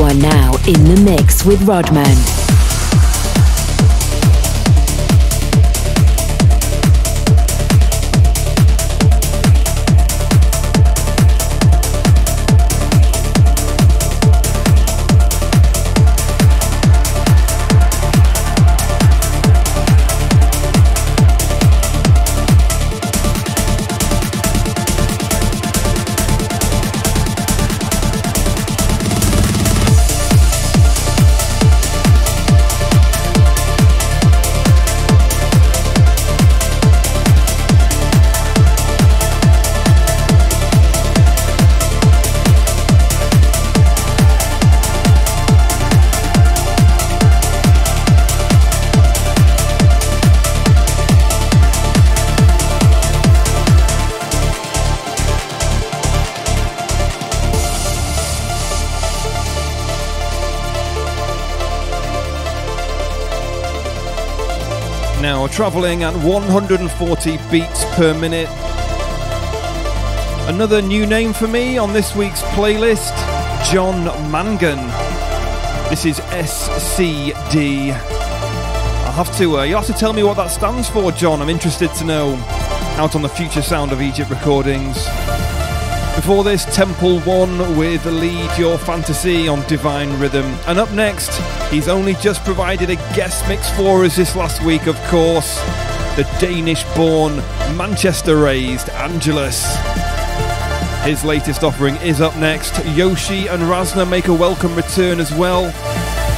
are now in the mix with Rodman. Travelling at 140 beats per minute. Another new name for me on this week's playlist Jon Mangan. This is SCD. I'll have to, uh, you'll have to tell me what that stands for, John. I'm interested to know. Out on the Future Sound of Egypt recordings. Before this, Temple One with Lead Your Fantasy on Divine Rhythm. And up next, he's only just provided a guest mix for us this last week, of course. The Danish born, Manchester raised Angelus. His latest offering is up next. Yoshi and Razner make a welcome return as well.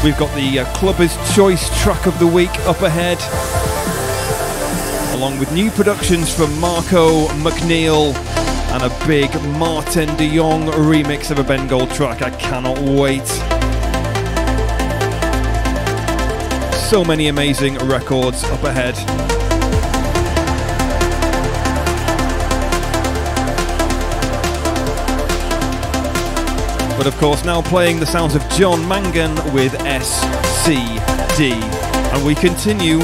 We've got the uh, Clubber's Choice track of the week up ahead, along with new productions from Marco McNeil and a big Martin de Jong remix of a Ben Gold track. I cannot wait. So many amazing records up ahead. But of course, now playing the sounds of Jon Mangan with SCD. And we continue